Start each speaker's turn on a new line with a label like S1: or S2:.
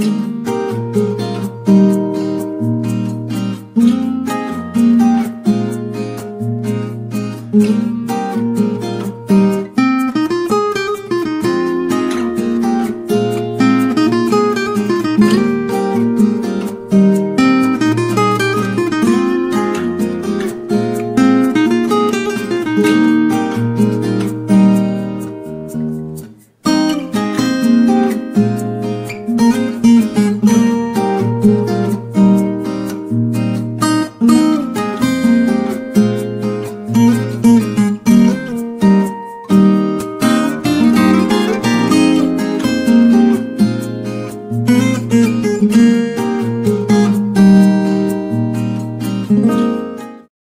S1: you.